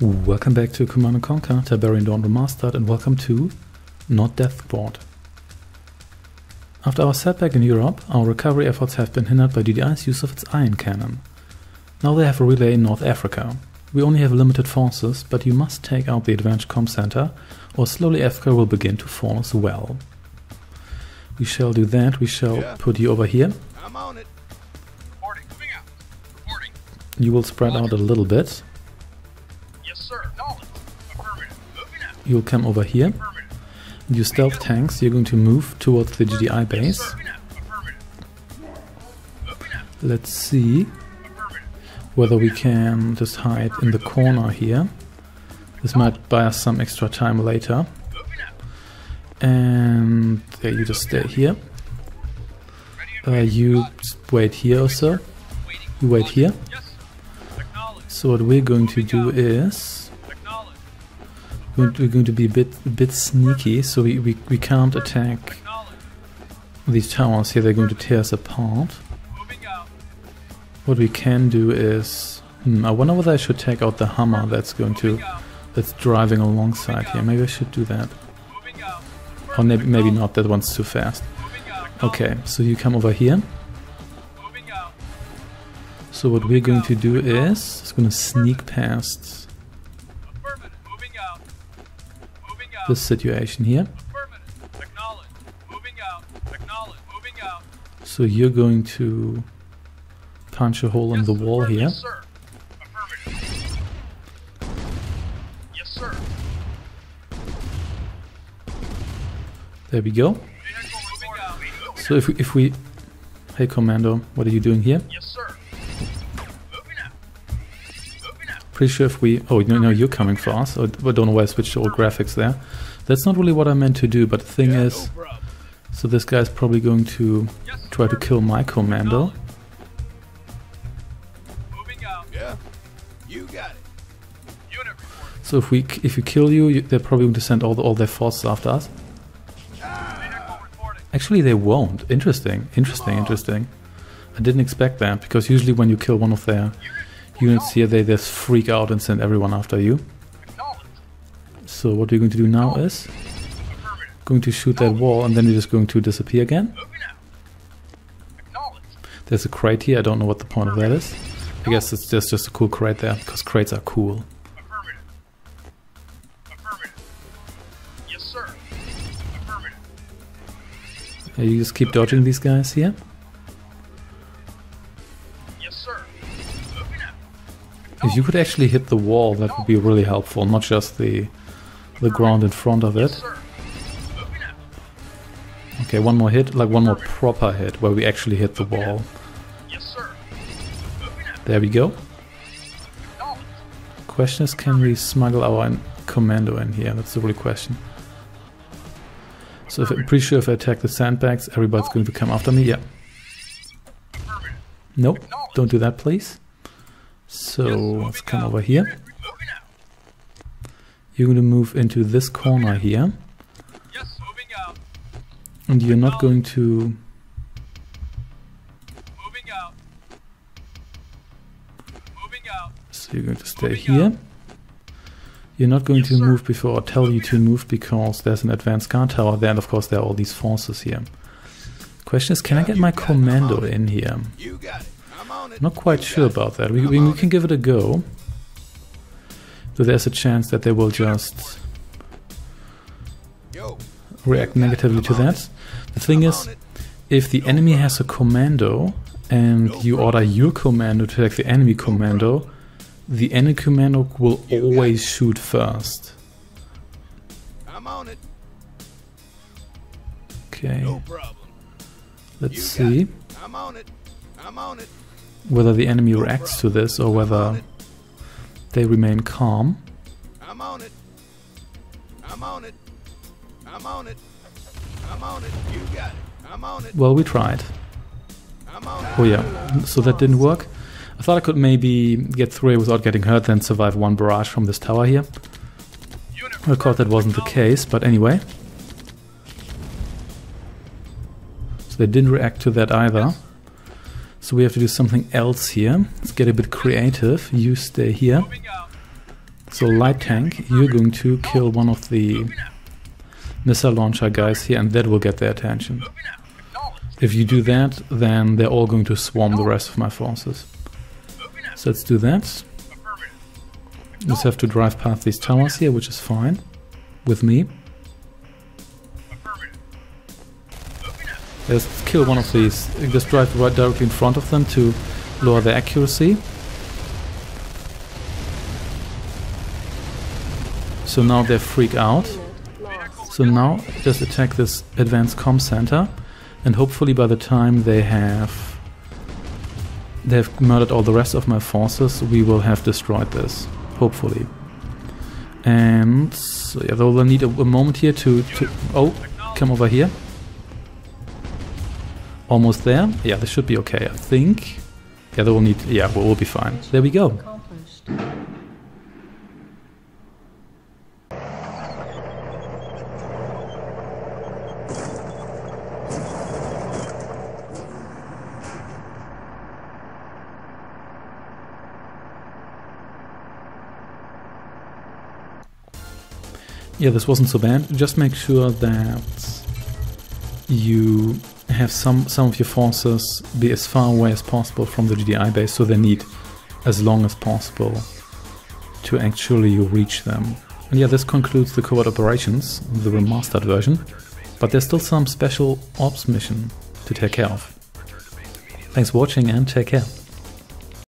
Welcome back to Command & Conquer, Tiberian Dawn Remastered, and welcome to Nod Deathport. After our setback in Europe, our recovery efforts have been hindered by GDI's use of its ion cannon. Now they have a relay in North Africa. We only have limited forces, but you must take out the advanced com center, or slowly Africa will begin to fall as well. We shall do that, we shall Yeah. put you over here. I'm on it. Reporting. Moving out. Reporting. You will spread out a little bit. You'll come over here. You stealth tanks, you're going to move towards the GDI base. sir. Moving out. Affirmative. Moving out. Let's see whether we can just hide in the corner here. This might buy us some extra time later. And yeah, you just stay here. Uh, you Got it. just wait here also. Waiting. You wait here. Sir. So what we're going to do is. We're going to be a bit a bit sneaky. So we, we, we can't attack these towers here. They're going to tear us apart. What we can do is hmm, I wonder whether I should take out the hammer that's going to that's driving alongside here. Maybe I should do that. Or maybe maybe not. That one's too fast. Okay, so you come over here. So what we're going to do is it's going to sneak past this situation here. Affirmative. Acknowledge. Moving out. Acknowledge. Moving out. So you're going to punch a hole in the wall here. sir. Yes, sir. There we go. Vehicle moving out. Moving So if we, if we hey commando, what are you doing here? Yes, sir. Pretty sure if we oh no no you're coming for us. I don't know why I switched to all graphics there. That's not really what I meant to do. But the thing Yeah, is, no so this guy's probably going to Yes, try to kill my commando. Moving out. Yeah. You got it. So if we if we kill you, you they're probably going to send all the, all their forces after us. Actually, they won't. Interesting, interesting, interesting. I didn't expect that because usually when you kill one of their units here, they just freak out and send everyone after you. So what we're going to do now is going to shoot that wall and then we're just going to disappear again. There's a crate here. I don't know what the point of that is. I guess it's just just a cool crate there because crates are cool. Affirmative. Affirmative. Yes, sir. Affirmative. You just keep dodging these guys here. If you could actually hit the wall, that would be really helpful, not just the the ground in front of it. Okay, one more hit, like one more proper hit where we actually hit the wall. There we go. Question is, can we smuggle our commando in here? That's the real question. So if, I'm pretty sure if I attack the sandbags, everybody's going to come after me. Yeah. Nope. Don't do that, please. So let's come over here. You're going to move into this corner here, Yes, moving out. and you're not going to. Moving out. So you're going to stay here. You're not going to move before I tell you to move because there's an advanced guard tower there, and of course there are all these forces here. Question is, can I get my commando in here? Not quite sure about that. We, we, we can give it a go. Though there's a chance that they will just react negatively to that. The thing is, if the enemy has a commando and you order your commando to attack the enemy commando, the enemy commando will always shoot first. I'm on it. Okay, No problem. let's see. I'm on it. I'm on it. Whether the enemy reacts to this or whether they remain calm. I'm on it. I'm on it. I'm on it. I'm on it. You got it. I'm on it. Well, we tried. I'm on it. Oh yeah, so that didn't work. I thought I could maybe get through it without getting hurt, then survive one barrage from this tower here. Of course, that wasn't the case, but anyway. So they didn't react to that either. So we have to do something else here. Let's get a bit creative. You stay here. So light tank, you're going to kill one of the missile launcher guys here and that will get their attention. If you do that, then they're all going to swarm the rest of my forces. So let's do that. Just have to drive past these towers here, which is fine with me. Affirmative. Kill one of these. Just drive right directly in front of them to lower their accuracy. So now they freak out. So now just attack this advanced comm center and hopefully by the time they have they've murdered all the rest of my forces we will have destroyed this. Hopefully. And so yeah, they'll need a, a moment here to, to oh come over here. Almost there. Yeah, this should be okay, I think. Yeah, they will need. Yeah, we'll, we'll be fine. There we go. Yeah, this wasn't so bad. Just make sure that you have some some of your forces be as far away as possible from the GDI base, so they need as long as possible to actually reach them. And yeah, this concludes the covert operations, the remastered version. But there's still some special ops mission to take care of. Thanks for watching and take care.